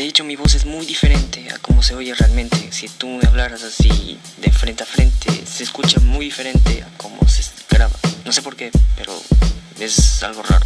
De hecho, mi voz es muy diferente a cómo se oye realmente. Si tú me hablaras así de frente a frente, se escucha muy diferente a cómo se graba. No sé por qué, pero es algo raro.